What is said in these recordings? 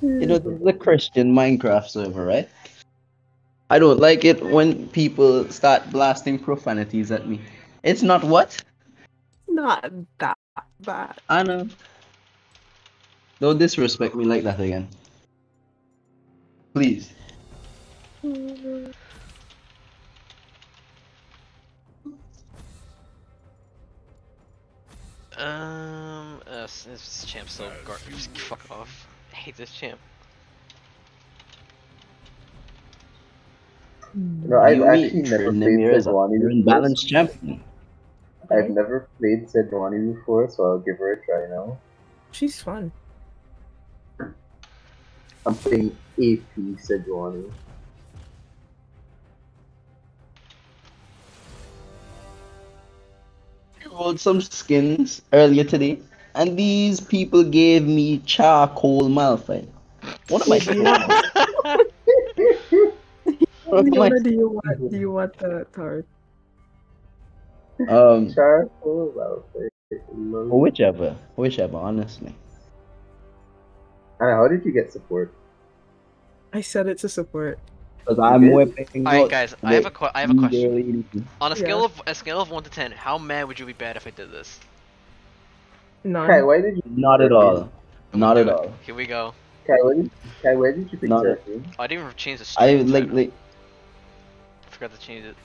You know, the Christian Minecraft server, right? I don't like it when people start blasting profanities at me. It's not what? Not that bad. I know. Don't disrespect me like that again. Please. Um, uh, this, this champ's so gar- fuck off. I hate this champ. Hmm. No, I've You actually never played Nimir is Sejuani you're in before. balanced champion. I've never played Sejuani before, so I'll give her a try now. She's fun. I'm playing AP Sejuani. I rolled some skins earlier today, and these people gave me charcoal Malphite. What am I doing? What am I- Leona, do you want do you want the card? um, Charcoal Malphite. Love it. whichever, whichever. Honestly, Anna, how did you get support? I said it to support. because I'm Okay. whipping. Alright, guys, I have a que- I have a question. On a scale Yeah. of a scale of one to ten, how mad would you be bad if I did this? None. Kai, why did you Not at all. Not at all. Here we go. Kai, why did, Kai, why did you pick Not- Seraphine? Oh, I didn't even change the. I stream like title. like forgot to change it.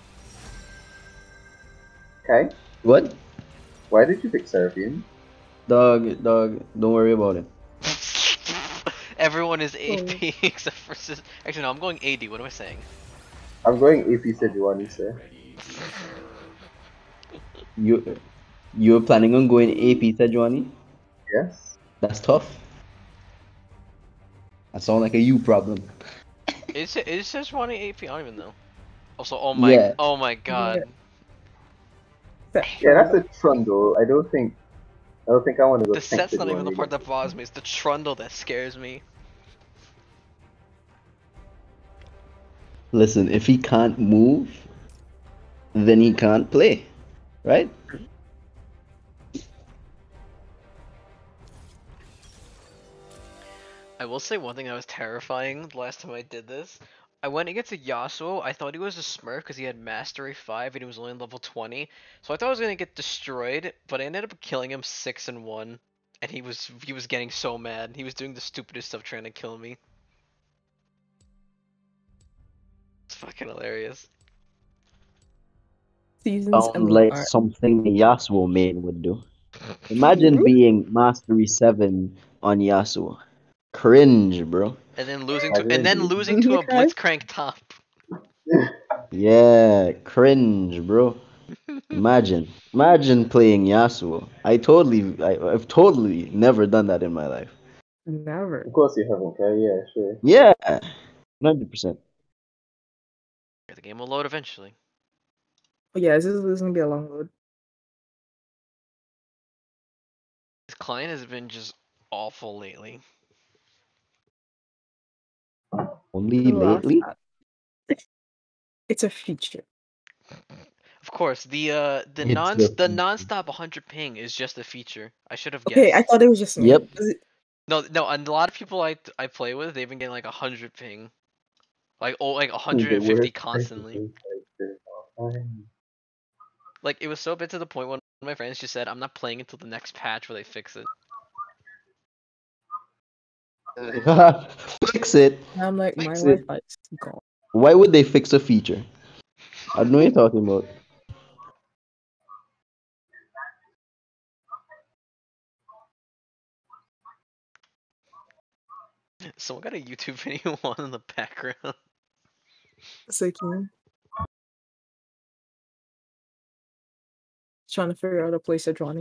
Kai, what? why did you pick Seraphine? Dog, dog. Don't worry about it. Everyone is oh. AP except for sis- actually no, I'm going AD. What am I saying? I'm going AP Sejuani, sir. You, you're planning on going AP Sejuani? Yes? That's tough. That sounds like a you problem. Is it is Sejuani AP? I don't even know. Also, oh my, Yeah. oh my god. Yeah, that's a trundle. I don't think. I don't think I want to go. The Sett's not even the part that bothers me. It's the trundle that scares me. Listen, if he can't move, then he can't play, right? I will say one thing that was terrifying the last time I did this. I went against a Yasuo. I thought he was a Smurf because he had Mastery 5 and he was only level 20. So I thought I was gonna get destroyed, but I ended up killing him 6 and 1. And he was he was getting so mad. He was doing the stupidest stuff trying to kill me. It's fucking hilarious. Seasons Sounds and like art. something a Yasuo main would do. Imagine being Mastery 7 on Yasuo. Cringe, bro. And then losing to and then losing to a Okay. Blitzcrank top. Yeah, cringe, bro. Imagine, imagine playing Yasuo. I totally, I, I've totally never done that in my life. Never. Of course you haven't, Kai. Yeah, sure. Yeah, hundred percent. The game will load eventually. Oh, yeah, this is, this is gonna be a long load. This client has been just awful lately. Only lately. that? It's a feature. Of course, the uh the It's non just the a feature. non-stop 100 ping is just a feature. I should have guessed. Okay, I thought it was just me. Yep. No, no, and a lot of people I I play with, they've been getting like 100 ping. Like oh, like 150 constantly. Like it was so bad to the point when my friends just said, "I'm not playing until the next patch where they fix it." fix it. and I'm like, my Fix it. Wi-Fi is gone. Why would they fix a feature? I don't know what you're talking about. Someone got a YouTube video on in the background. It's can you trying to figure out a place to draw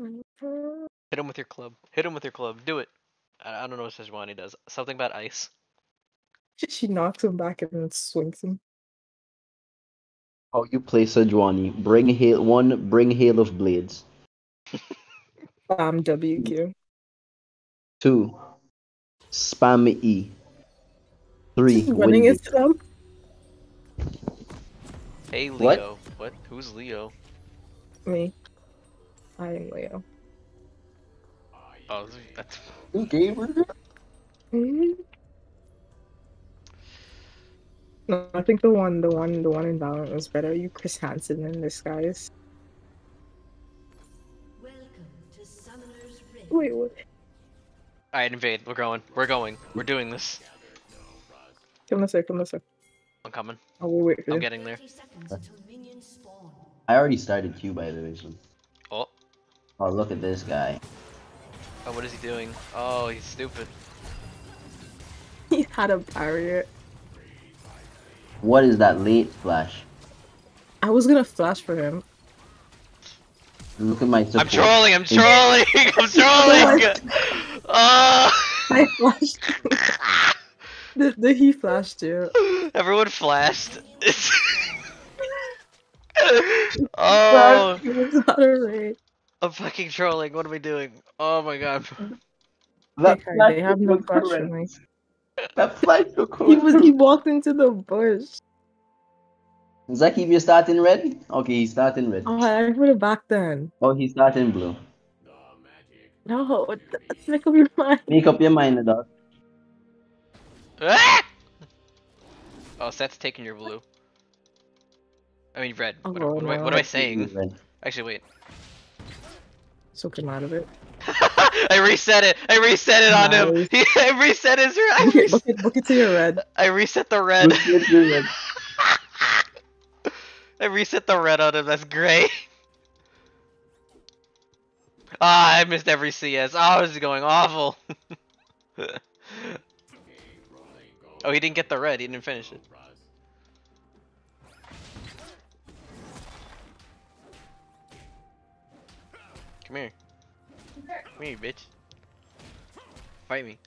Mm-hmm. Hit him with your club. Hit him with your club. Do it. I, I don't know what Sejuani does. Something about ice. She knocks him back and then swings him. How you play Sejuani? Bring hail one. Bring hail of blades. Bam, WQ. Two. Spam E. Three. Just running Windy. into them. Hey What? Leo. What? Who's Leo? Me. I am Leo. Oh, that's Who gave her? that? Mhm. No, I think the one, the one, the one in Valorant was better. You Chris Hansen in disguise. Welcome to Summoner's Rift. Wait, what? Alright, invade. We're going. We're going. We're doing this. Come this way, come this way. I'm coming. I will wait for I'm you. getting there. 30 seconds until minions spawn. I already started Q by the way. So. Oh, look at this guy. oh, what is he doing? Oh, he's stupid. He had a barrier. What is that late flash? I was gonna flash for him. Look at my support. I'm trolling. I'm trolling. I'm trolling. Oh, I flashed. the, the he flashed you. everyone flashed. oh, He was on a raid. I'm fucking trolling. What am I doing? Oh my god. That Okay, they have no was flash for correct. me. That flash He was he walked into the bush. Zaki, if you're starting red? Okay, he's starting red. Oh, I put it back then. Oh, he's starting blue. No, make up your mind. Make up your mind, dog. Ah! Oh, Sett's taking your blue. I mean red. What, Oh, what am I, no. what am I saying? Actually, wait. So come out of it. I reset it. I reset it on him. He, I reset his. I, Book it, res- book it, book to your red. I reset the red. Look at red. I reset the red on him. That's great. Ah, I missed every CS. Oh, this is going awful. oh, he didn't get the red. He didn't finish it. Come here. Come here, bitch. Fight me.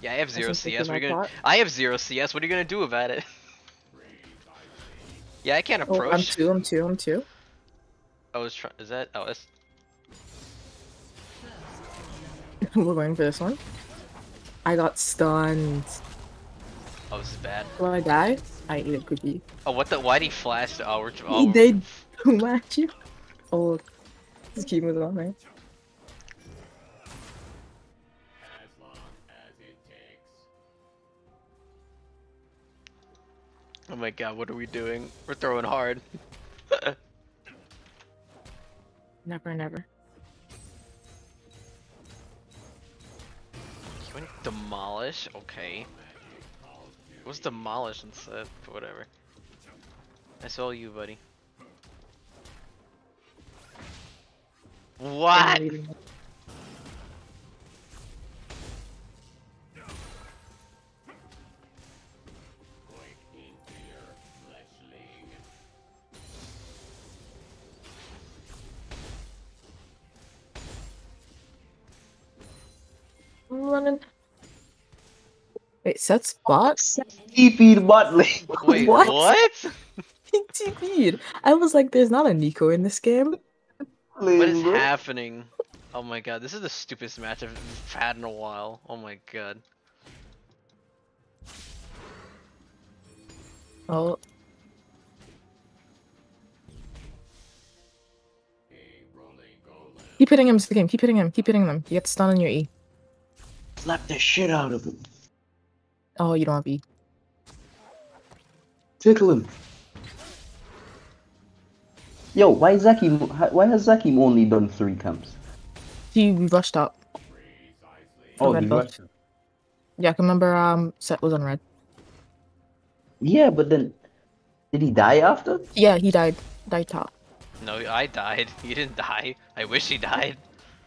Yeah, I have zero CS. What are you gonna? pot. I have zero CS. What are you gonna do about it? yeah, I can't Oh, I'm two, I'm two, I'm two. I was trying. Is that? Oh, that's. We're going for this one. I got stunned. Oh, this is bad. Will I die? I ate a cookie. Oh, what the? Why'd he flash? Oh, we're. He Oh, did boom at you. Oh, just keep moving on, right? oh my god, what are we doing? We're throwing hard. Never, never. You went demolish? Okay. It was demolish instead, but whatever. I saw you, buddy. What? I'm leaving. I'm running. Wait, set spot? TP bot lane. Wait, What? what? He TP'd. I was like, there's not a Neeko in this game. What is happening? Oh my god, this is the stupidest match I've had in a while. Oh my god. Oh. Keep hitting him, the game. Keep hitting him. Keep hitting them. You get stunned on your E. Slap the shit out of him. Oh, you don't have E. Tickle him. Yo, why is Zaki? Why has Zaki only done three camps? He rushed up. Oh, he buff. rushed. Yeah, I can remember um Sett was on red. Yeah, but then did he die after? Yeah, he died. Died top. No, I died. He didn't die. I wish he died.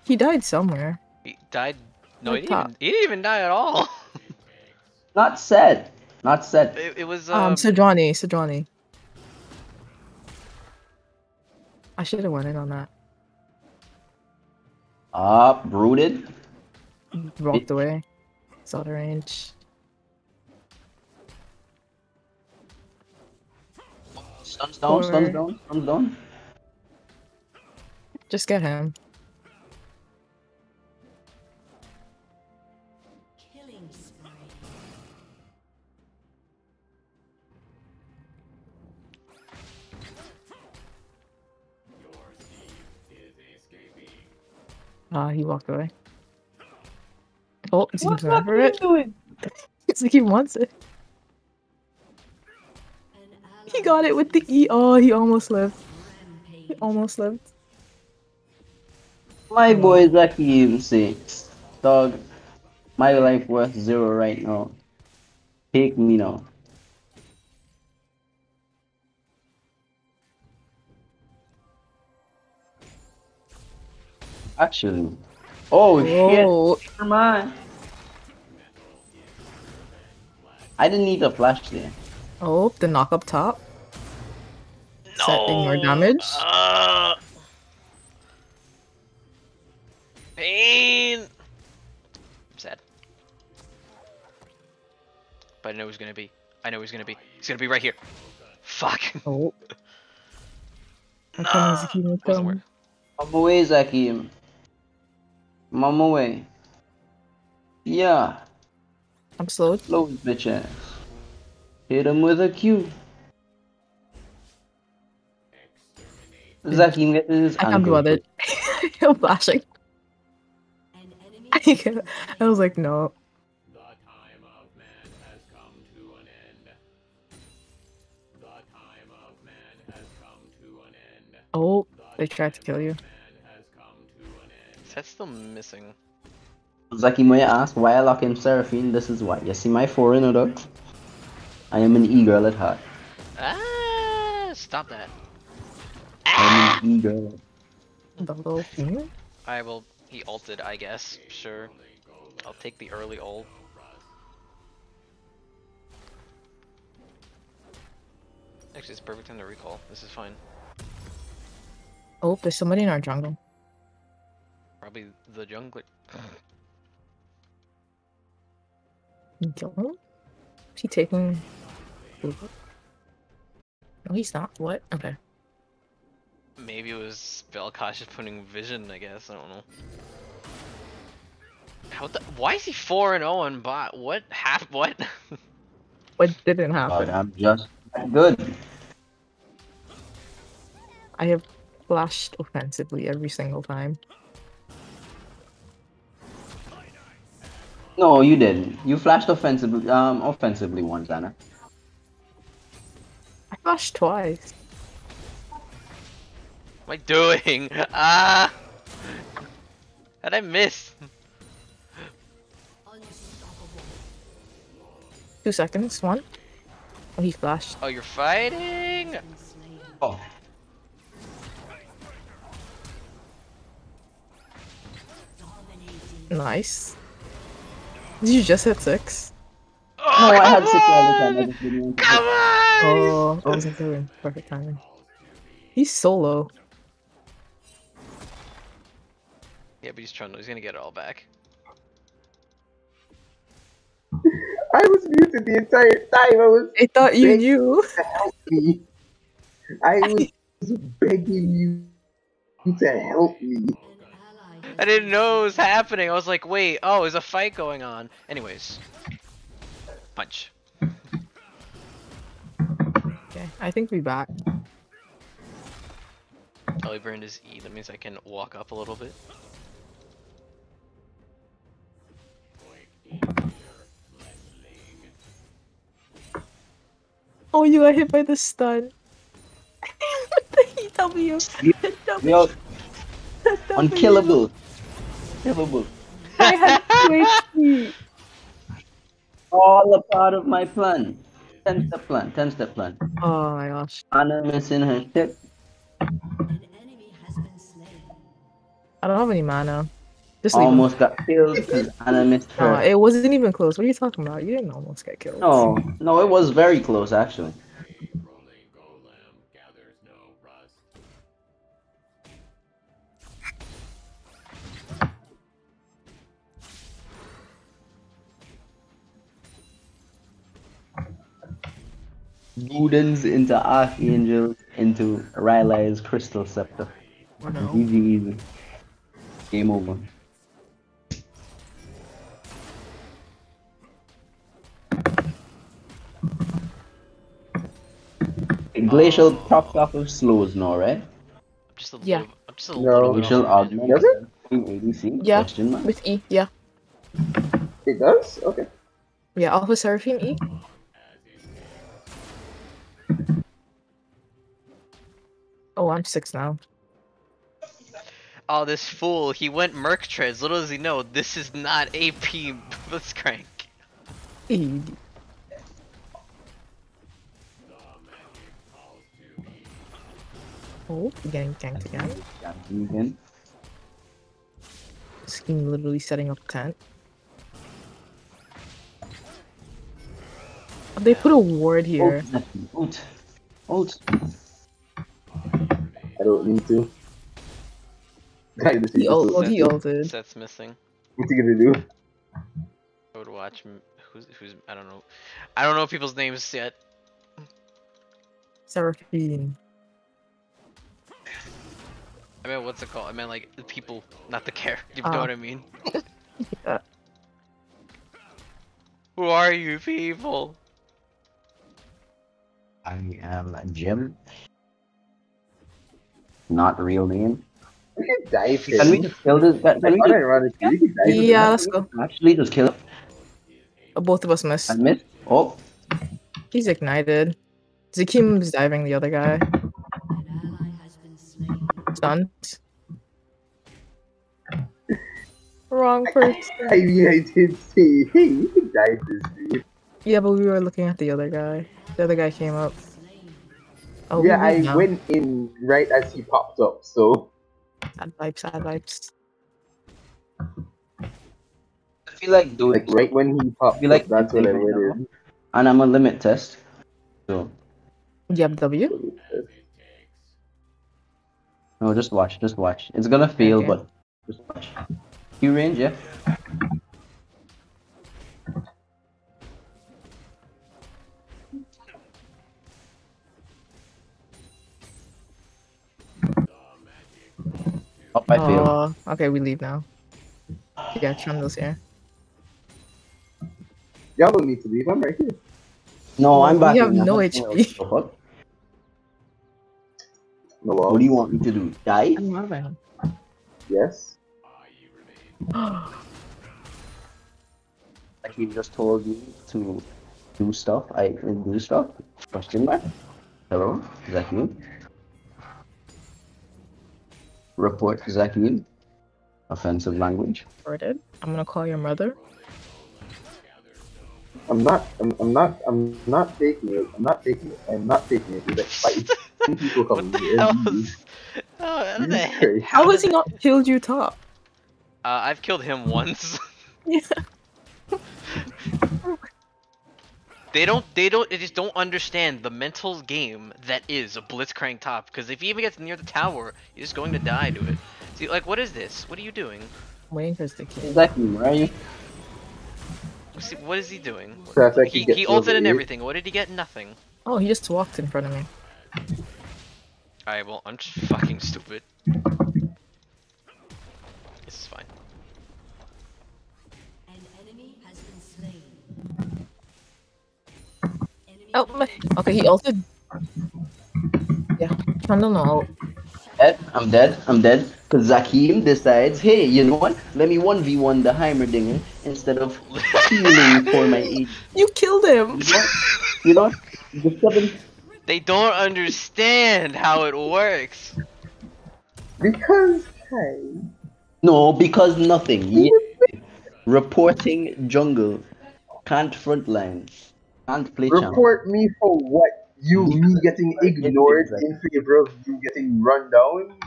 He died somewhere. He died. No, he didn't, even, he didn't even die at all. Not said. Not said. It, it was Um, um, Sejuani, Sejuani. I should have went in on that. Ah, brooded. Walked away. Saw the range. Stuns down. Stuns down. Stuns down. Just get him. Ah, he walked away. Oh, he seems to remember it. doing? It's like he wants it. He got it with the E. Oh, he almost lived. He rampage. almost lived. My boy Zakim six. Dog, my life worth zero right now. Take me now. Actually. Oh shit, Oh, come on. I didn't need a flash there. oh, the knock up top. Setting more damage. Uh, pain. I'm sad. But I know he's gonna be. I know he's gonna be. He's gonna be right here. Fuck. Oh. I Nah, can't execute with doesn't them. work. I'm away, Zakim. I'm on my way. Yeah, I'm slowed. close bitch ass. Hit him with a Q. Zakim get his I can't be ankle. bothered. I'm flashing. I was like, no. The time of man has come to an end. The time of man has come to an end. Oh, they tried to kill you. An end. Still missing? Zakim, when you ask why I lock in Seraphine, this is why. You see my foreigner dog? I am an e-girl at heart. Ah! Stop that. I am an e-girl. The little. I will. He ulted, I guess. Sure. I'll take the early ult. Actually, it's perfect time to recall. This is fine. Oh, there's somebody in our jungle. Probably the jungler. Can you kill him? Is he taking? No, he's not. What? Okay. Maybe it was Vel'Koz just putting vision, I guess. I don't know. How the? Why is he 4 and 0 on bot? What? Half? What? What didn't But happen? I'm just good. I have flashed offensively every single time. No, you didn't. You flashed offensively, um, offensively once, Anna. I flashed twice. What am I doing? Ah! How'd I miss? Two seconds. One. Oh, he flashed. Oh, you're fighting? Oh, Nice. Did you just hit six? Oh, no, I had come six all the on! time. I just didn't Come on! Oh, I wasn't doing perfect timing. He's solo. Yeah, but he's trying to. He's gonna get it all back. I was muted the entire time. I was I thought you Thank- knew. me. I was begging you to help me. An ally has I didn't know it was happening. I was like, wait, oh, there's a fight going on. Anyways. Punch. Okay, I think we back. Oh, he burned his E. That means I can walk up a little bit. Oh, you got hit by the stun. the EW. The W. Yo, unkillable. Killable. I have two HP. All a part of my plan. Ten step plan. Ten step plan. Oh my gosh. Anna missing her shit. An enemy has been slain. I don't have any mana. Just. Almost got killed because Anna missed No, her. it wasn't even close. What are you talking about? You didn't almost get killed. No, no, it was very close actually. Ludens into Archangels into Rylai's Crystal Scepter. Oh, no. Easy, easy. Game over. Glacial oh. propped off of slows now, right? I'm just a Yeah. little. I'm just a No. little bit Glacial augment. Does it? ADC? Yeah. Question mark? With E, yeah. It does? Okay. Yeah, Alpha Seraphine E. Oh, I'm six now. Oh, this fool, he went Merc Treads. Little does he know, this is not AP Blitzcrank. Oh, getting ganked again. Again. Scheme literally setting up tent. They put a ward here. Ult. Ult. I don't need to. Guy, this He, is ult- oh, he ulted. Sett's missing. What's he gonna do? I would watch who's who's I don't know. I don't know people's names yet. Seraphine. I mean, what's it called? I meant like the people, not the character. You Ah. know what I mean? Yeah. Who are you people? I am Jim. Not real name. We can dive him. Can we just kill this guy? Can we just Unironically, we can dive. Yeah, let's go. actually just kill him? Oh, both of us missed. I missed. Oh, He's ignited. Zakim's diving the other guy. An ally has been slain. Stunned. Wrong person. I mean, I did say, hey, we can dive this dude. Yeah, but we were looking at the other guy. The other guy came up. Oh, yeah, I win now. went in right as he popped up, so Sad vibes, sad vibes. I feel like doing like right when he popped You like up, that's when I right went in. and I'm a limit test. So Yep, W. no, just watch, just watch. It's gonna fail, Okay. but just watch. Q range, yeah. Oh, I failed. Okay, we leave now. Yeah, Trundle's here. Y'all don't need to leave. I'm right here. no, I'm we back. have in. no What HP. fuck? No, What do you want me to do? Die? I'm moving. Yes. Like he just told you to do stuff. I can do stuff. Question mark. Hello, is that you? Report, is? Offensive language. Reported. I'm gonna call your mother. I'm not. I'm, I'm not. I'm not taking it. I'm not taking it. I'm not taking it. It's like fight. Two people What coming the here. hell You- Oh, how the heck- crazy. How has he not killed you top? Uh, I've killed him once. Yeah. They don't. They don't. They just don't understand the mental game that is a Blitzcrank top. Because if he even gets near the tower, he's just going to die to it. See, like, what is this? What are you doing? waiting for us to kill. Exactly, where are you? See, what is he doing? So that's like He, gets he over ulted and everything. What did he get? Nothing. Oh, he just walked in front of me. Alright, well, I'm just fucking stupid. This is fine. Oh, my. Okay, he ulted. Yeah, Trundle no ult. Dead. I'm dead. I'm dead. Cause Zakim decides, hey, you know what? Let me one v one the Heimerdinger instead of healing for my age. You killed him! You know, the seven. They don't understand how it works. Because hey, No, because nothing. Ye- Reporting jungle. Can't frontline. Can't play champ. report me for what? You mm-hmm. me getting ignored in favor of you getting run down?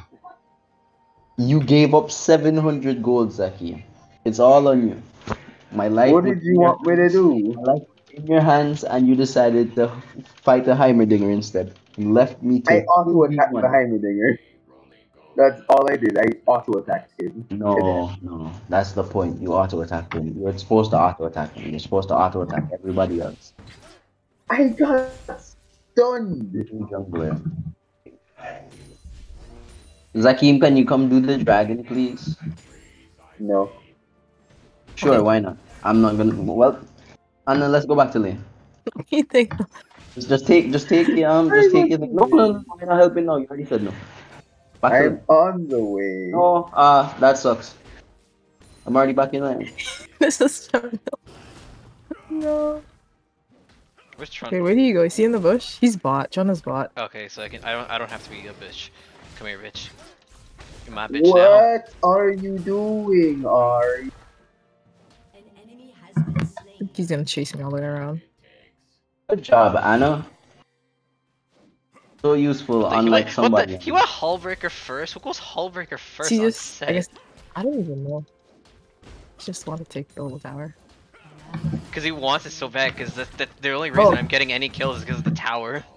You gave up 700 gold, Zaki. It's all on you. My life. What did you want me to do? My life in your hands, and you decided to fight a Heimerdinger instead. You left me to. I auto attacked the 2v1. Heimerdinger. That's all I did. I auto attacked him. No, no, that's the point. You auto attack him. You're supposed to auto attack him. You're supposed to auto attack everybody else. I got stunned. Little jungler. Zakim, can you come do the dragon, please? No. Sure, Okay. why not? I'm not gonna. Well, and then let's go back to lane. You think Just, just take, just take the um, just take it. No, no, no, you're not helping No, You already said no. Back I'm lane. on the way. No, uh, that sucks. I'm already back in line. this is so no. Where's Trundle? Okay, where do you go? Is he in the bush? He's bot. John is bot. Okay, so I can. I don't. I don't have to be a bitch. Come here, bitch. You're my bitch now. What are you doing, Ahri? An enemy has been slain. he's gonna chase me all the way around. Good job, Anna. So useful, Like, he unlike went, somebody. What the? He went Hullbreaker first. Who goes Hullbreaker first he on just, Sett? I guess, I don't even know. Just want to take the old tower. Because he wants it so bad. Because the, the the only reason Oh. I'm getting any kills is because of the tower.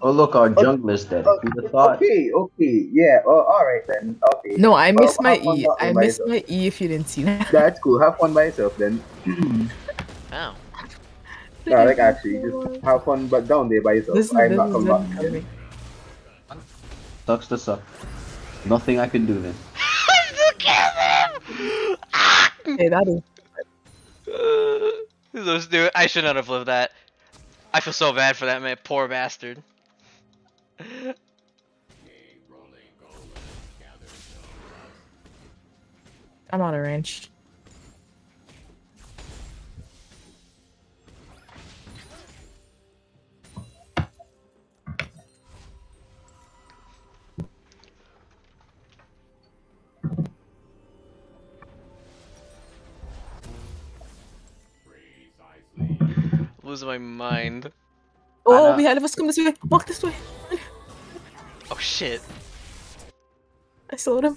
Oh look, our jungler's dead. Oh, Who'd have thought? Okay, okay, yeah. Oh, all right then. Okay. No, I Oh, missed my E. I fun talking I by missed my E if you didn't see that. That's cool. Have fun by yourself then. Oh. Nah, like actually, just have fun, but down there by yourself. This is, I'm not coming back. coming. Sucks to suck. Nothing I can do then. I still can't live! Hey, that is. Those dude, I should not have lived that. I feel so bad for that man, poor bastard. I'm on a range. Losing my mind. Oh, behind of us, come this way. Walk this way. Oh shit. I slowed him.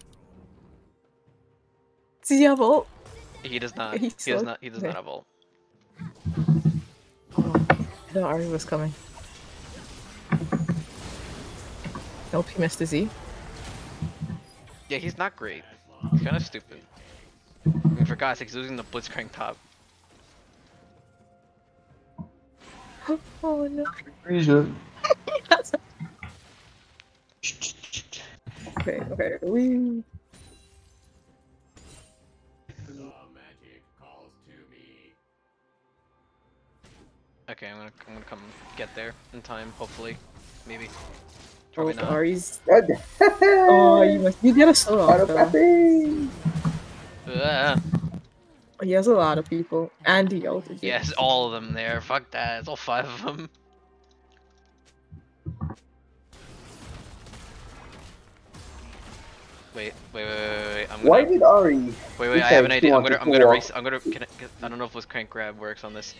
Does he have ult? He does not. He's He does not. He does okay. not have ult. Oh, I thought Ahri was coming. Nope, he missed his E. Yeah, he's not great. He's kind of stupid. I mean, for God's sake, he's losing the Blitzcrank top. Oh no. okay, okay. We The magic calls to me. Okay, I'm gonna, I'm gonna come get there in time, hopefully, maybe. oh, Probably not. Ahri's. What the Oh, you must. You get a solo Out off of though. Passing. He has a lot of people, and he ulted. yes, all of them there. Fuck that. It's all five of them. Wait, wait, wait, wait, wait. I'm gonna, Why did Ahri? wait, wait. he I have an idea. I'm gonna, I'm gonna race. I'm gonna. Can I, can- I don't know if Blitzcrank grab works on this.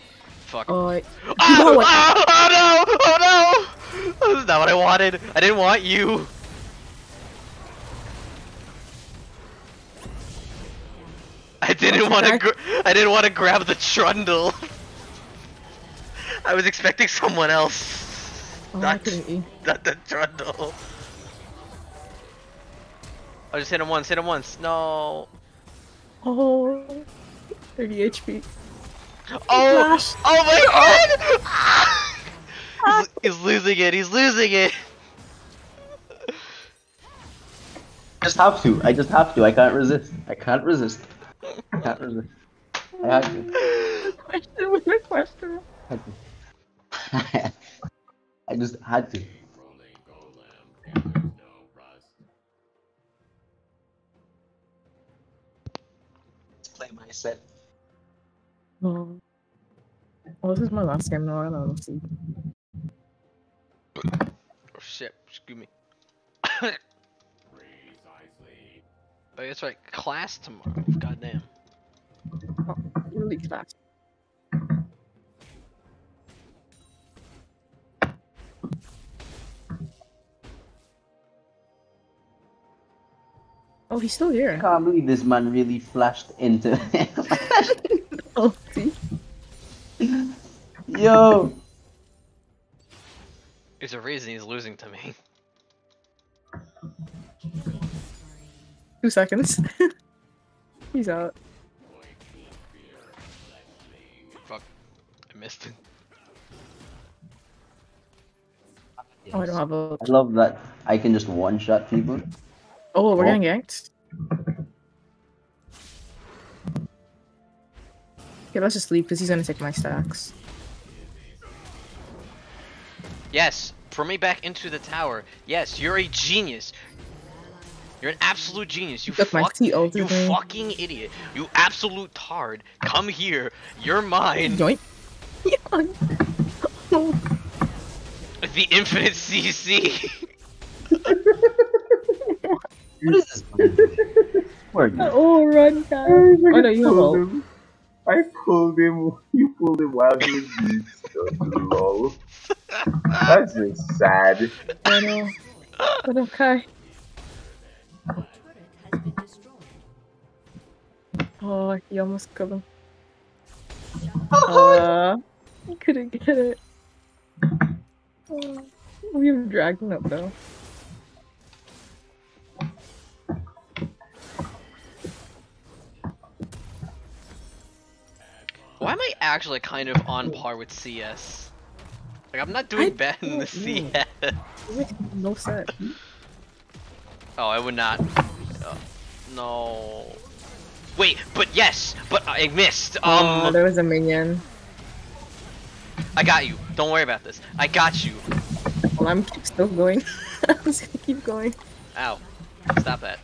Fuck. Oh, I- Ah! know what- Ah! Oh no! Oh no! This is not what I wanted. I didn't want you. I didn't want to. Blitzcrank? I didn't want to grab the trundle. I was expecting someone else. oh, not, couldn't E. the trundle. I just hit him once. Hit him once. No. Oh, 30 HP. Oh! Flash. Oh my god! he's, he's losing it. He's losing it. I just have to. I just have to. I can't resist. I can't resist. I can't resist. I had to. Question with a question. Had to. I just had to. Rolling golem gathers no rust. Let's play my set. Oh. Well, this is my last game now. I don't. See. Oh shit, excuse me. Oh, Precisely. that's right, class tomorrow. Goddamn. Oh, really fast. Oh, he's still here. I here. can't believe this man really flashed into. Oh, see? Yo. There's a reason he's losing to me. Two seconds. he's out. Fuck. I missed it. Oh, I don't have a. I love that I can just one shot people. Oh, we're Oh. getting yanked. Okay, let's just leave because he's gonna take my stacks. Yes, throw me back into the tower. Yes, you're a genius. You're an absolute genius. You Took my fuck, you ultimate. fucking idiot. You absolute tard. Come here. You're mine. Yoink. Yoink. The infinite CC. What is this? Where are you? oh, run, guys. Oh, no, you pulled him. I pulled him. You pulled him while he was being stuck. That's just sad. I know. But okay. Oh, he almost killed him. Uh, he couldn't get it. Oh, we have Dragon up though. Why am I actually kind of on par with CS? Like I'm not doing I bad in the. CS. No sense. Oh, I would not. uh, no. Wait, but yes, but I missed. oh, Um, there was a minion. I got you. Don't worry about this. I got you. Well, I'm still going. I'm just gonna keep going. Ow. Stop that.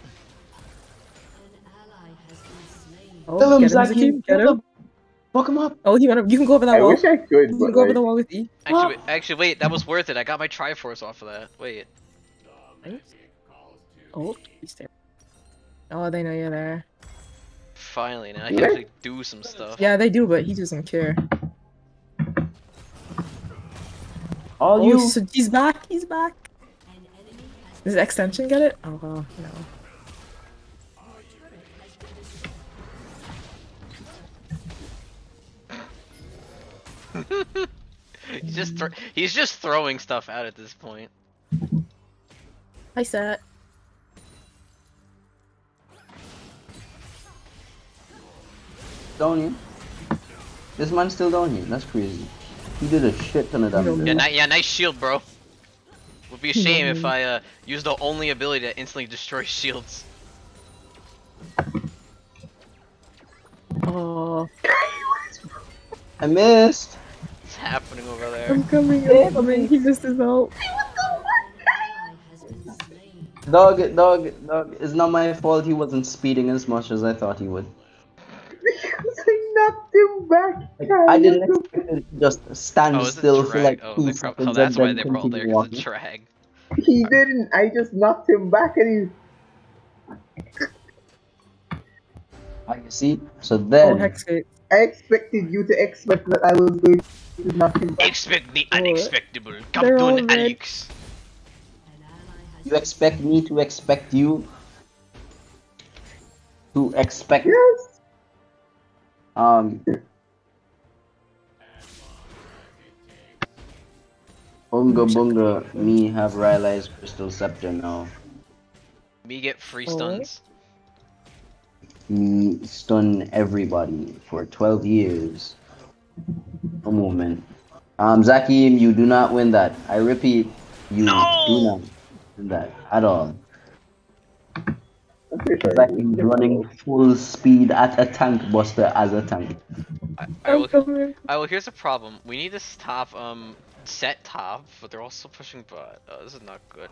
An ally has been slain. Oh, Kill him, get him, Zaki. Zaki, Get Kill him. him. Fuck him up. Oh, you want to? You can go over that I wall. wish I could, You can go over the wall with E. Actually, wait, actually, wait. That was worth it. I got my Triforce off of that. Wait. Oh, he's there. Oh, they know you're there. Finally, now I Yeah. can actually do some stuff. Yeah, they do, but he doesn't care. All Oh, you. so he's back. He's back. An Does the extension get it? Oh, no. turret has been destroyed. he's just thro- he's just throwing stuff out at this point. Hi, Sett. Down here. This man's still down here. That's crazy. He did a shit ton of damage. Yeah, ni- yeah, nice shield, bro. Would be a shame if I uh used the only ability that instantly destroys shields. Oh, I missed. What's happening over there? I'm coming. I'm coming. He missed his ult. An ally has been slain. Dog, dog, dog. It's not my fault he wasn't speeding as much as I thought he would. because I knocked him back. I didn't expect it to just stand Oh, still for like oh, two they seconds oh, that's and why then they brought there continue because it's walking. drag. He didn't. I just knocked him back and Ah, you see? So Oh, then, hex gate. he. I expected you to expect that I was going to knock him back. Expect the Oh, unexpectable. they're all Captain. Alex. An ally has you expect me to expect you to expect Yes. Um Bunga bunga me have realized crystal scepter now. Me get free stuns. Me stun everybody for twelve years. A moment. Um Zakim, you do not win that. I repeat, you No! do not win that at all. I'm pretty sure. Zakim running full speed at a tank buster as a tank. I, I I'm will. I will. Here's the problem. We need to stop um Sett top, but they're also pushing bot. Oh, this is not good.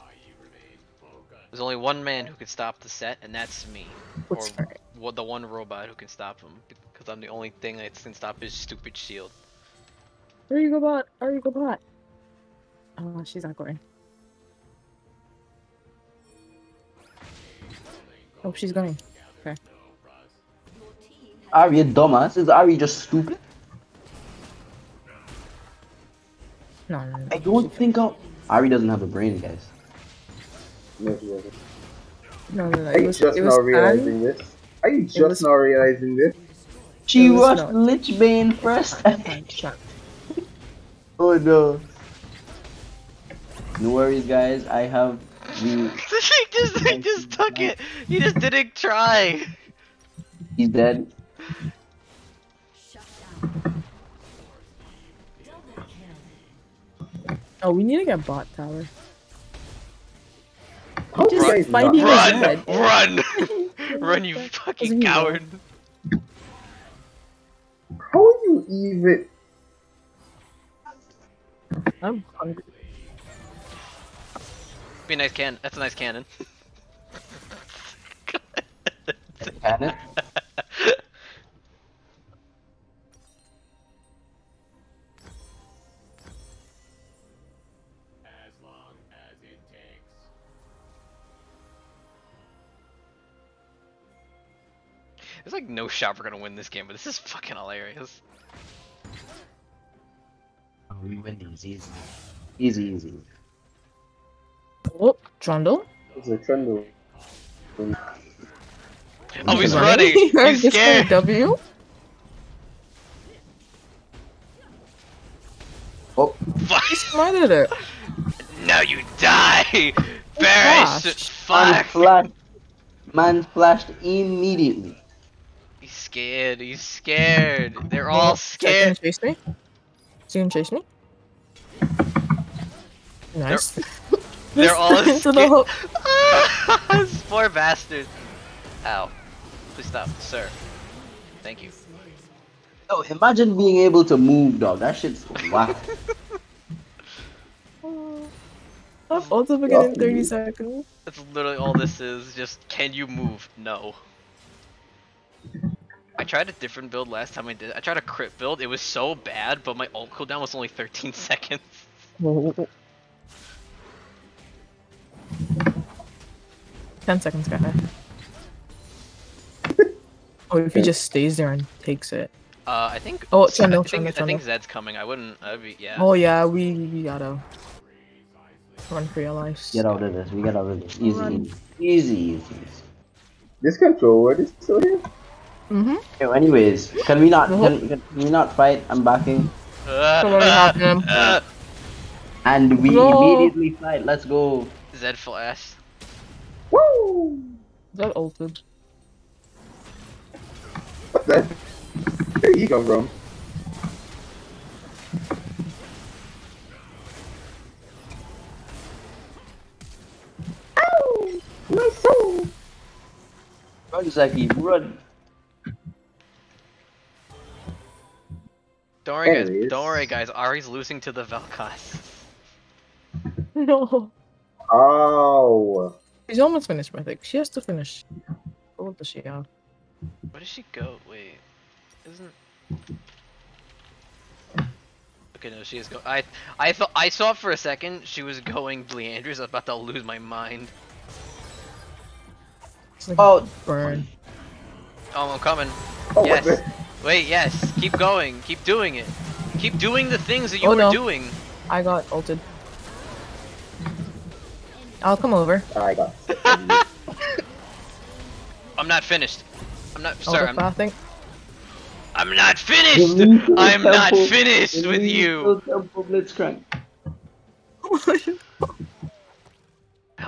There's only one man who can stop the Sett, and that's me. What's or right? what the one robot who can stop him, because I'm the only thing that can stop his stupid shield. There you go, bot. There you go, bot. Oh, she's not going. Oh, she's going. your team Are you dumbass? Is Ahri just stupid? No, no, no. I don't think I'll... Ahri doesn't have a brain, guys. No, he wasn't. No, no, no. Are you was, just it was now realizing Stan. this? Are you just was- now realizing this? She was rushed not. Lich Bane first. Stan, Stan. oh no. No worries, guys. I have the... he just, he just took it. He just didn't try. He's dead. shut down. Double kill. Oh, we need to get bot tower. How do you Just guys fighting not- his Run, run, run! You fucking coward. How are you even? I'm hungry. Be a nice can. That's a nice cannon. Can it? As long as it takes. There's like no shot we're gonna win this game, but this is fucking hilarious. Oh, we win these easy. Easy, easy. Trundle. It's a trend. Oh, he's He's running. He's Gets my scared. W. Oh, Fuck. Smarted it. Now you die. Barry. flashed. s- man Fuck. flashed. Man flashed immediately. He's scared. He's scared. They're all Is that gonna scared. chase me? Is he gonna chase me? Nice. They're all Into scared. the hook. This poor bastard. Ow. Please stop, sir. Thank you. Oh, imagine being able to move, dog. That shit's wow. I've also forget in 30 seconds. That's literally all this is. Just can you move? No. I tried a different build last time I did. it. I tried a crit build. It was so bad, but my ult cooldown was only 13 seconds. Ten seconds, guy. oh, if he just stays there and takes it. Uh, I think. Oh, I Trundle, think, Trundle, I think Trundle. Zed's coming. I wouldn't. I'd be yeah. Oh yeah, we, we gotta run for your lives. Get out of this. We get out of this. Easy, easy, easy, easy. This controller is still here. Mm-hmm. Anyways, can we not can, can we not fight? I'm backing. So what happened? uh, And we No. immediately fight. Let's go. Zed flash. Woo! Is that ulted? What the? Where you come from? Ow! My soul! Run, Zaki, run. Don't worry, guys. Anyways. Don't worry, guys. Ahri's losing to the Vel'Koz. No. Oh! She's almost finished, I think. She has to finish. What does she have? Where does she go? Wait, isn't? Okay, no, she is going. I I thought I saw for a second she was going Liandry's. I was about to lose my mind. Like Oh, burn. Oh, I'm coming. Oh, yes. Wait, yes. Keep going. Keep doing it. Keep doing the things that you Oh, were no. doing. I got ulted. I'll come over. I got sick. I'm not finished. I'm not. I'll Sorry, I'm, fasting. I'm not finished. I'm not tempo- finished with you. illegal tempo blitzcrank.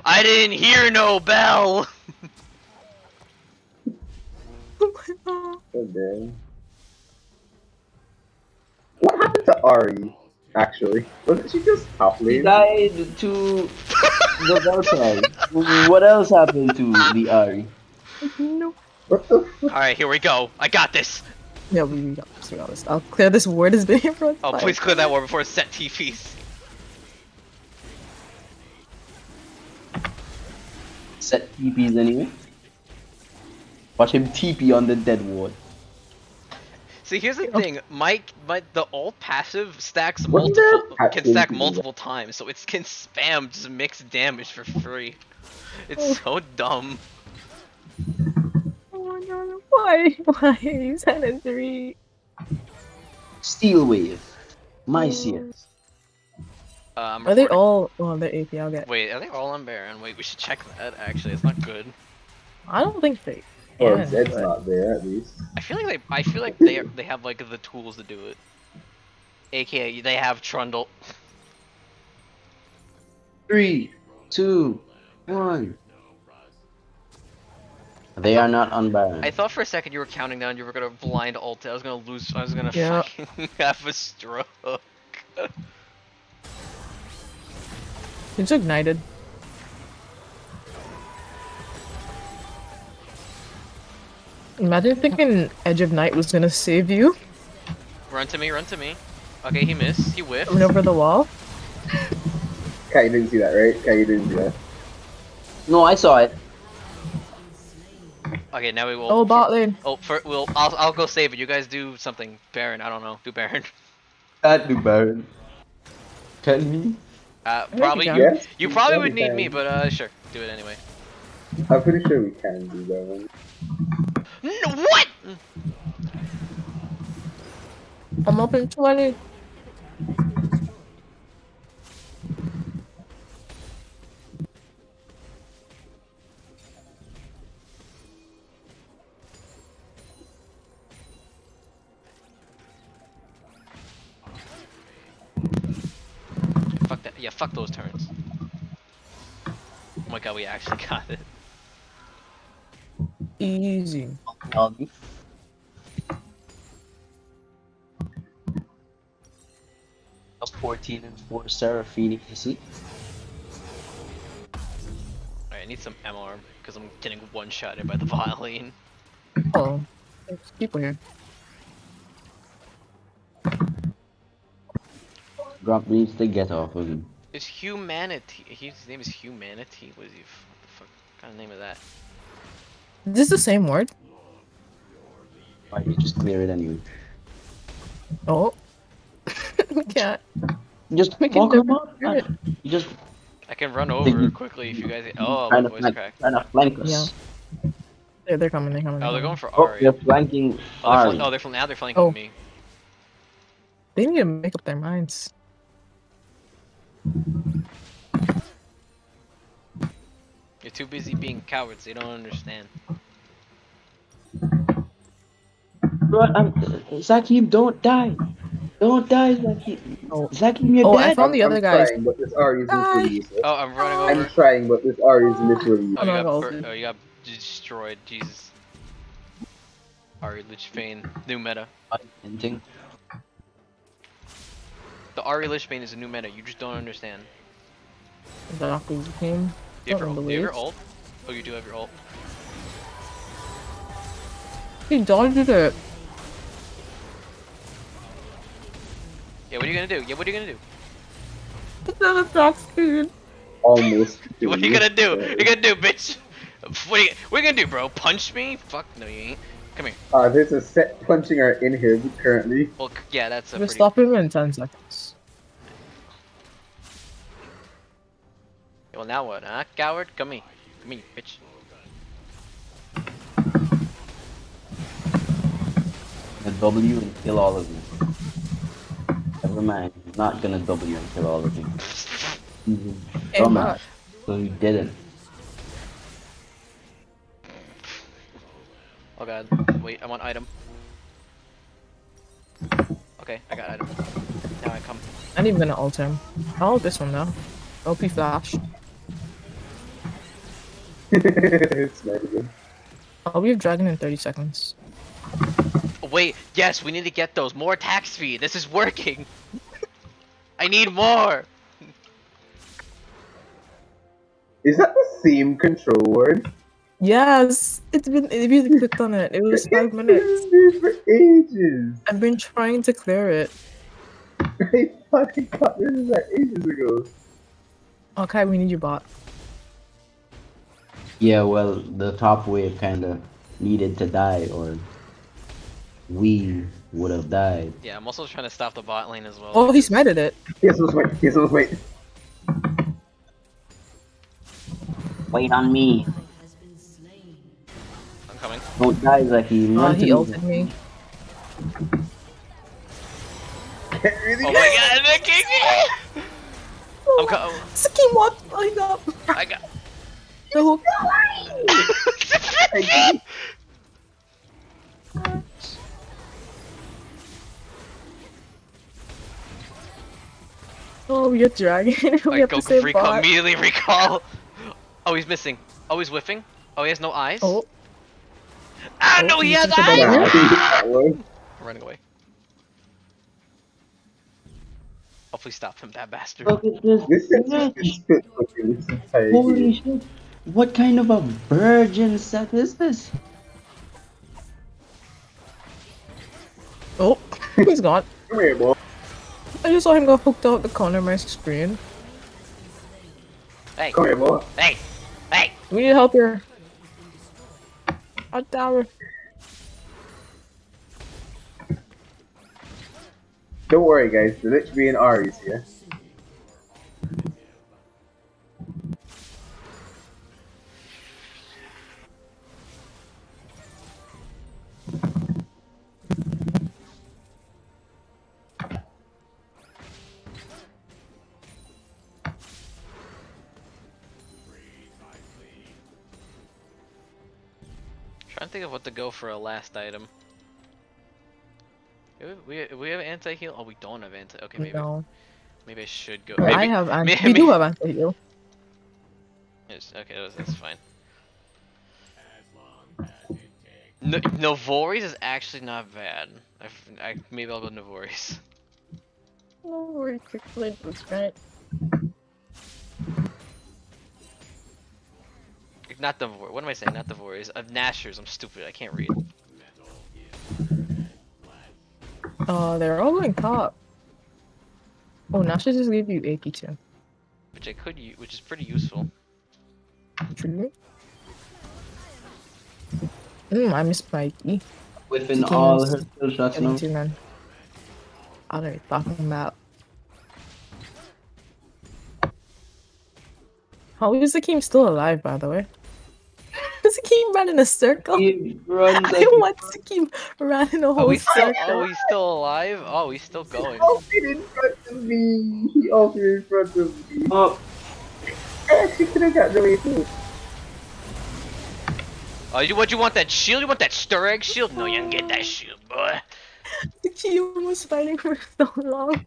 I didn't hear no bell. Oh, damn. What happened to Ahri? Actually, wasn't she just top He lane? died to the Valkyrie. what else happened to the Ahri? no. What the? F- All right, here we go. I got this. Yeah, we, we got this. We got this. I'll clear this ward as big for Oh, please clear that ward before it's set TPs. Set TPs anyway. Watch him TP on the dead ward. See, here's the Oh. thing. Mike, my the alt passive stacks multiple a can stack passive? multiple times, so it can spam just mixed damage for free. It's Oh. so dumb. Oh my god, why? Why? You said it three. Steel wave. My CS. Uh, Are they all? Oh, they're AP. I'll get. Wait, are they all on Baron? Wait, we should check that. Actually, it's not good. I don't think they. Or can, Zed's but- not there at least. I feel like they. I feel like they they have like the tools to do it. AKA, they have Trundle. Three, two, one. They are not on Baron. I thought for a second you were counting down. You were gonna blind ult. I was gonna lose. I was gonna Yeah. fucking have a stroke. It's ignited. Imagine thinking Edge of Night was gonna save you Run to me, run to me. Okay, he missed. He whiffed. coming over the wall. Kai, you didn't see that, right? Kai, you didn't see that. No, I saw it. Okay, now we will. Oh, bot lane. Oh, for, we'll. I'll. I'll go save it. You guys do something. Baron. I don't know. Do Baron. Can't do Baron. Can me. Uh, probably. you You. Yes. you probably would we need me, but uh, sure. Do it anyway. I'm pretty sure we can do that one. No, what? I'm up in 20. Fuck that. Yeah, fuck those turns. Oh my god, we actually got it. Easy. Aldi. Up 14 and 4 Seraphine, you see? Alright, I need some MR because I'm getting one shotted by the violin. Oh, there's people here. Grump needs to get off of him. It's humanity. His name is humanity. What is he? What the fuck What kind of name is that? Is this the same word? Why you just clear it anyway? Oh. we can't. Just We can walk do him up. it. You just I can run over you- quickly if you guys. Oh, trying my voice flank, cracked. trying to flank us. Yeah. They're, they're coming, they're coming. Oh, they're going for Oh, they're flanking Oh, they're, fl- oh, they're fl- now they're flanking Oh. me. They need to make up their minds. You're too busy being cowards. They don't understand. Bro, I'm, Zakim, don't die. Don't die, Zakim. Oh. Zakim, you're Oh, I found the I'm other guys. Trying, but this Ahri is ah. literally useless. Oh, I'm running I'm trying, but this Ahri is literally Oh, I'm you got, all bur- good. oh, you got destroyed. Jesus. Ahri Lich Bane, new meta. Anything? The Ahri Lich Bane is a new meta. You just don't understand. Exactly. Team. Do you have your, Don't do you have your believe. ult? Oh, you do have your ult. He dodged it. Yeah, what are you gonna do? Yeah, what are you gonna do? It's not a top speed. almost. What are you gonna do? finished. You gonna do, bitch? What are you, what are you gonna do, bro? Punch me? Fuck no, you ain't. Come here. Uh, there's a Sett punching art in here currently. Well, yeah, that's a Just pretty. stop him in 10 seconds. Well, now what, huh? Coward, come here. Come here, bitch. The W and kill all of you. Never mind. He's not gonna W and kill all of you. He's a Hey, dumbass, so he didn't. Oh god. Wait, I want item. Okay, I got item. Now I come. I'm even gonna ult him. I'll ult this one though. OP flash. it's not good. I'll be a dragon in 30 seconds. Wait, yes, we need to get those. More tax fee. This is working. I need more. Is that the same control word? Yes! It's been, if you clicked on it, it was 5 minutes. For ages. I've been trying to clear it. I fucking got rid of that ages ago. Okay, we need your bot. Yeah, well, the top wave kinda needed to die, or we would have died. Yeah, I'm also trying to stop the bot lane as well. Oh, he smited it. Here's what's wait. Here's what's wait. Wait on me. Has been slain. I'm coming. Don't die, Zaki. Oh, he oh, Mentally- ulted me. Can't really Oh my god, they're kicking me! I'm co- Saki, what? I got I got. the hook. Oh, we get dragon. we I have go to save recall, bot. immediately recall. Oh, he's missing. Oh, he's whiffing. Oh, he has no eyes. Oh, ah, oh, no, he he has eyes! I think that one. I'm running away. Hopefully stop him, that bastard. Look at this. This Sett bitch. has been fit looking this entire Holy shit. What kind of a virgin Sett is this? oh, he's gone. Come here, boy. I just saw him go hooked out the corner of my screen. Hey, Come here, boy. hey, hey! We need help here. I Hot tower. Don't worry, guys. The Lich Bee and Ahri's here. Think of what to go for a last item. We we, we have anti heal. Oh, we don't have anti. Okay, maybe No. maybe I should go. I have anti. may- We do have anti heal. yes, okay, that's, that's fine. As long as it takes. No, Navori's is actually not bad. I, f- I- maybe I'll go Navori's. No, we're quick play boots, right? Not Devor. What am I saying? Not the Devoris. Of Nashor's. I'm stupid. I can't read. Oh, they're all going top. Oh, now she just gave you AP too. Which I could use, which is pretty useful. Truly. Hmm, I missed my E. Within Taking all us- her skill shots Getting now. two man. What are you talking about? How is the team still alive, by the way? Does the Keem run in a circle? He runs I like want to keep running a Oh, whole he's still. circle. Oh, he's still alive. Oh, he's still going. He Ulted in front of me! He ulted in front of me. oh, eh, I actually could have got the too. Oh, you what? You want that shield? You want that Sterak shield? No, you didn't get that shield, boy. The Keem was fighting for so long.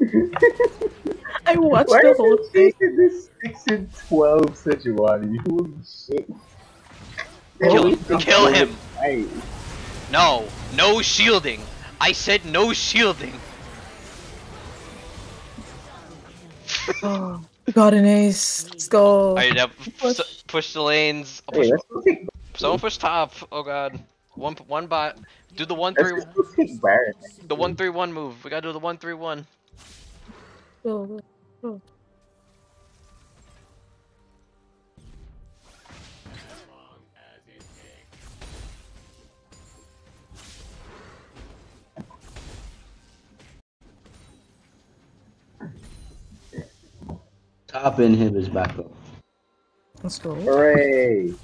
I watched Why the is whole it thing. taking this 6 and 12 Sejuani? Holy shit. Kill, kill him. No, no shielding. I said no shielding. Oh, we got an ace. Let's go. Alright, now push, push the lanes. I'll push, hey, let's go take, someone push top. Oh god. One one bot. Do the one three just go take Baron. the one three one move. We gotta do the one three one. Go, go. As top inhib is back up. Let's go. Hooray!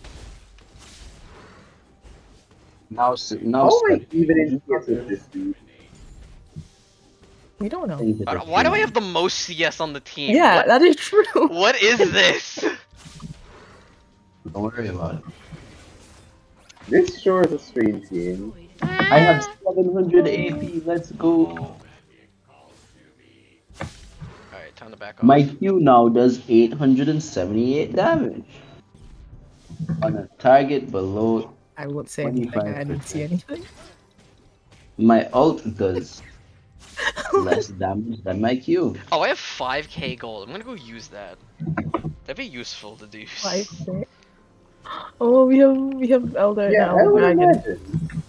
Now, s- now. How am I start even in CS with this dude? We don't know. things that are Why do I have the most CS on the team? Yeah, What, that is true. what is this? Don't worry about it. This sure is a strange team. I have 700 AP. Let's go. Alright, time to back off. My Q now does 878 damage on a target below. I won't say anything. I didn't see anything. My ult does less damage than my Q. Oh, I have 5k gold. I'm gonna go use that. That'd be useful to do. Five six. Oh, we have we have Elder Yeah, I now. would Dragon. imagine.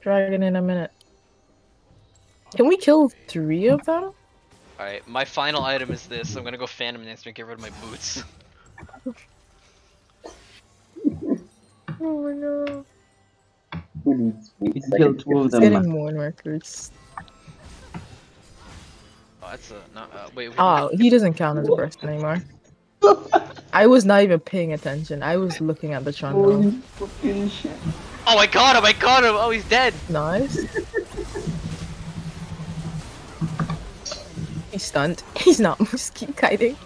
Dragon in a minute. Can we kill three of them? Alright, my final item is this. I'm gonna go Phantom Dancer and get rid of my boots. Oh no. Who needs You boots? can I kill can two of It's them. getting more records. Oh, that's a. No, uh, wait, wait. Oh, he doesn't count as a person anymore. I was not even paying attention. I was looking at the Trundle. Oh, fucking shit. Oh, I got him! I got him! Oh, he's dead! Nice. He's stunned. He's not. Just keep kiting.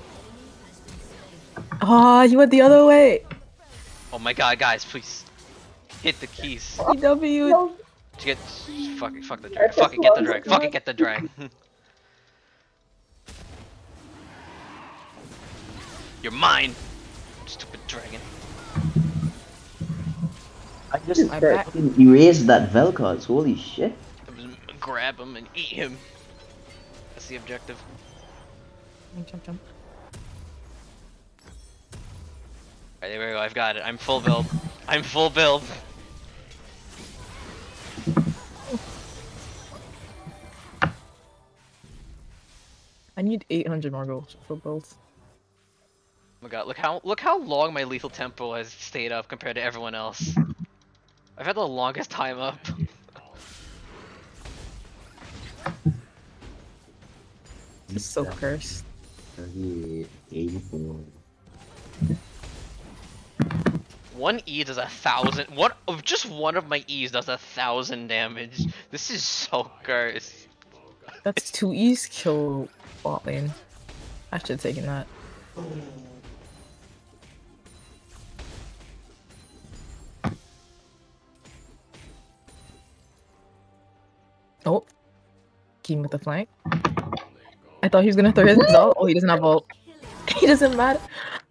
Ah, he went the other way. Oh my god, guys, please. Hit the keys. EW. To get. Fuck fuck the drag. Fuck it, get the drag. Fuck it, get the drag. You're mine! Stupid dragon. I just I Correct. back. fucking erased that Vel'Koz. Holy shit. Grab him and eat him. The objective. Jump, jump. Alright, there we go. I've got it. I'm full build. I'm full build. I need 800 more gold for both. my god, look how look how long my lethal tempo has stayed up compared to everyone else. I've had the longest time up. It's so cursed. 84. One E does a thousand. One of just one of my E's does a thousand damage. This is so cursed. That's two E's kill bot lane. I should have taken that. Oh. Keen with the flank. I thought he was gonna throw his ult. Oh, he doesn't have ult. He doesn't matter.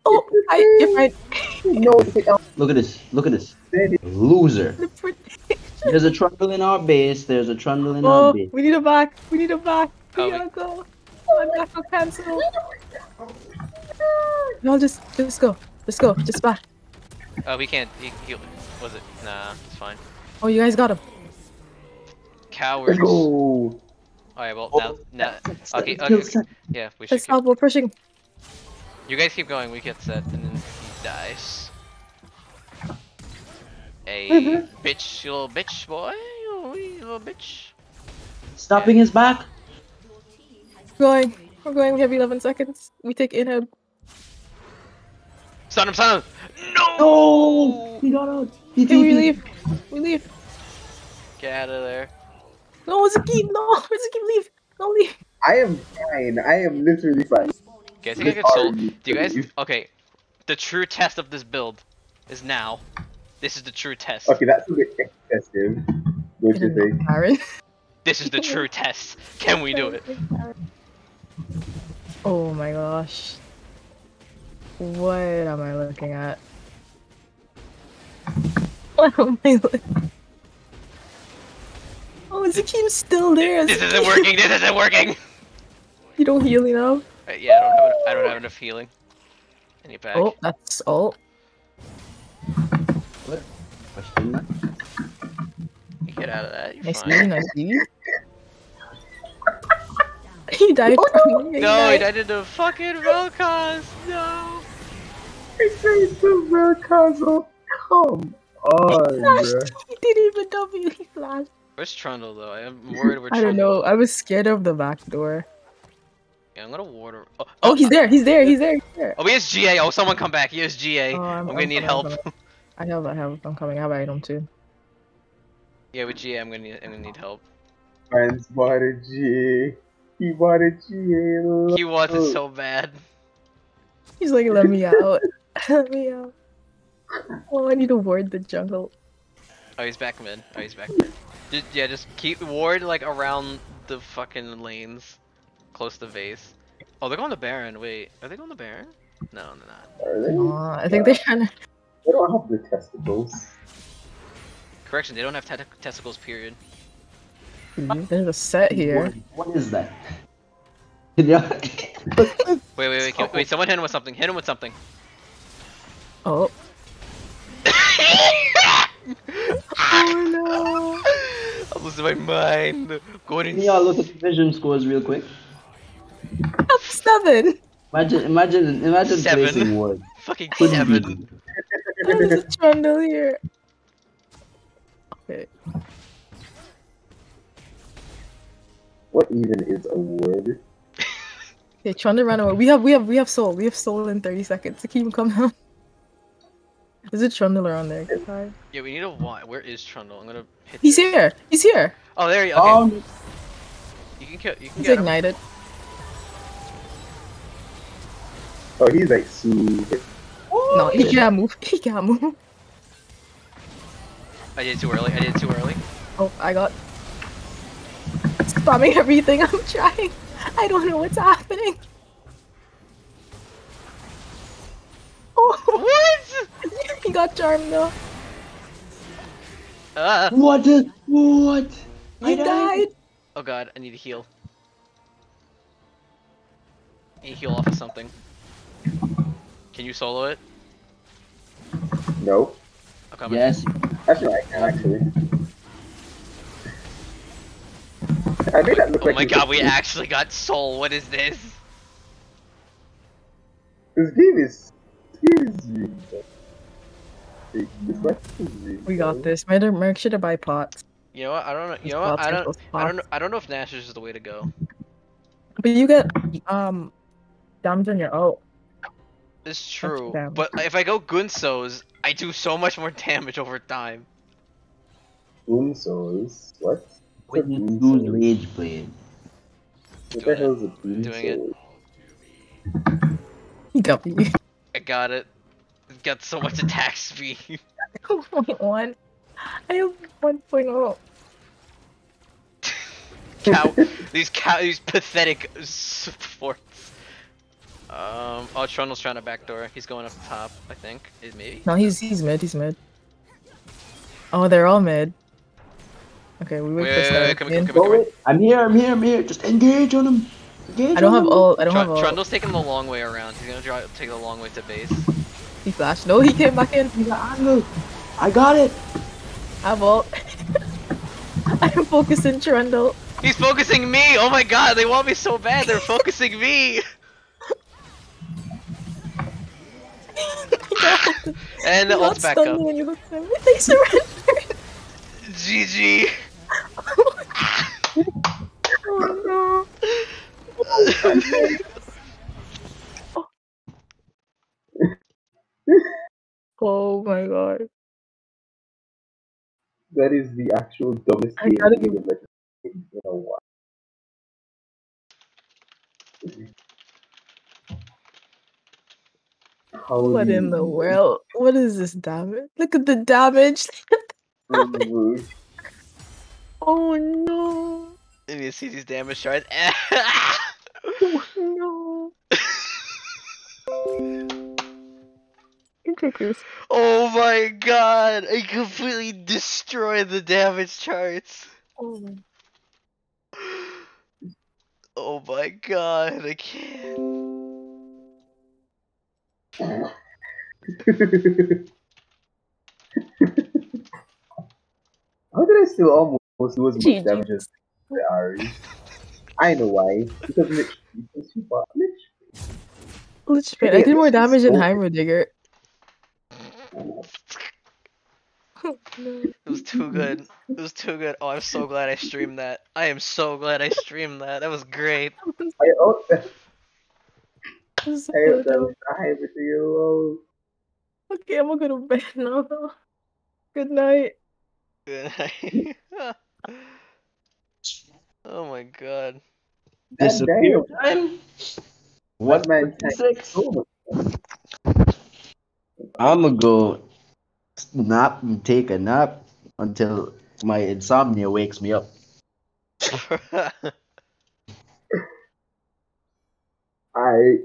Oh, I, you're fine. No, um, Look at this. Look at this. Loser. The There's a trundle in our base. There's a trundle in Oh, our base. we need a back. We need a back. We Oh, gotta go. Oh, my back will cancel. No, just, just go. Just go. Just back. Oh, we can't. He, he, was it? Nah, it's fine. Oh, you guys got him. Cowards. let's go. Alright, well now, now, okay, Kill okay, yeah, we should. Let's stop. We're pushing. You guys keep going. We get set, and then he dies. Hey, mm-hmm. bitch, you little bitch boy, you little bitch. Stopping his back. Going. We're going. We have 11 seconds. We take inhib. Stun him, stun him. No. No! He got out. He Okay, we leave. We leave. Get out of there. No, Zakeem. No, Zakeem, leave. No, leave. I am fine. I am literally fine. Guys, think I can soul? Do you guys? Okay. The true test of this build is now. This is the true test. Okay, that's a bit excessive. Don't you think? Aaron. This is the true test. Can we do it? Oh my gosh. What am I looking at? What am I looking Oh, Zakeem's still there. This isn't working. This isn't working. You don't heal enough. Uh, yeah, I don't have. I don't have enough healing. Any back? Oh, that's ult. Question mark? You get out of that. You're I see, fine. I see. He died from me. No, he died in the fucking Vel'Koz. No. I say the real console. Come on, Flashed. He didn't even W. He flashed. Where's Trundle though? I am worried we're. I don't know. I was scared of the back door. Yeah, I'm gonna water. Oh, Oh, he's there. He's there. He's there. He's there. Oh, he has GA. Oh, someone come back. He has GA. Oh, I'm, I'm- gonna I'm need help. I'm. I have. I have. I'm coming. I have item too. yeah, with GA, I'm gonna need. I'm gonna need help. Man's bought a G. He bought a G. He wants it so bad. He's like, let me out. let me out. Oh, I need to ward the jungle. Oh, he's back mid. Oh, he's back mid. Just, yeah, just keep ward like around the fucking lanes, close to base. Oh, they're going to Baron. Wait, are they going to Baron? No, they're not. Are they? Uh, I think they're trying to. They don't have the testicles. Correction, they don't have te- testicles. Period. There's a Sett here. What, what is that? Yeah. Wait, wait, wait. Can, wait, someone hit him with something. Hit him with something. Oh. Oh no. I'm losing my mind. Going Can y'all look at the vision scores real quick? Ah, Up seven. Imagine, imagine, imagine Seven. placing ward. Fucking Couldn't seven. be. There's a trundle here. Okay. What even is a word? Okay, trundle run away. We have, we have, we have soul. We have soul in 30 seconds. To keep him come down. There's a trundle around there. Sorry. Yeah, we need a why. Where is Trundle? I'm gonna hit. He's here. He's here. Oh, there you. Okay. Um, you can kill. You can He's get him. ignited. Oh, he's like super. No, he can't move. He can't move. I did it too early. I did it too early. Oh, I got spamming everything. I'm trying. I don't know what's happening. Oh, What? he got charmed though. Uh, what? the- What? He I died. oh god, I need to heal. I need to heal off of something. Can you solo it? No. I'm coming. Yes. Actually, I can actually. I made that look Oh like my god, was- we actually got soul. What is this? This game is Excuse. This match is really We got good. this. Merc, Merc should have buy pots. You know what? I don't know. You know what? I don't. I don't. know- I don't know if Nash is the way to go. But you get um damage on your ult. It's true, but if I go Guinsoo's, I do so much more damage over time. Boomsos. What? When you lose rage blade. What the hell is a boomso? Doing it. He got me. I got it. It got so much attack speed. 1.1. I have oh. 1.0. cow. these cow. These pathetic supports. Um. Oh, Trundle's trying to backdoor. He's going up top. I think. Eh, Maybe. No, he's he's mid. He's mid. Oh, they're all mid. Okay, we wait, Wait, for wait, wait, Star come come come. I'm here, I'm here, I'm here. Just engage on him. Engage I don't on have him. ult. I don't Tr- have ult. Trundle's taking the long way around. He's gonna try take the long way to base. He flashed. No, he came back in. He got angle. I got it. I have ult. I'm focusing Trundle. He's focusing me. Oh my god, they want me so bad. They're focusing me. And the He ult's back stunned up. When you look at him. They surrendered. GG. oh no. oh my god. That is the actual dumbest I game gotta I've give- ever in a while. How What in you the world? What is this damage? Look at the damage. Oh, remove- oh no. Let me see these damage shards. Oh no. You oh my god, I completely destroyed the damage charts. Oh. Oh my god, I can't. How did I still almost do as much GG. damage as Ahri? I know why. Because Mitch. Because you bought Mitch. Let's try. I did more damage than Heimerdinger. Oh, no. It was too good. It was too good. Oh, I'm so glad I streamed that. I am so glad I streamed that. That was great. I I This so have dumb. them. I have it to you. Okay, I'm gonna go to bed now. though. Good night. Good night. oh my god. Disappear time. What man six? Oh, I'm gonna go nap and take a nap until my insomnia wakes me up. I